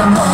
I'm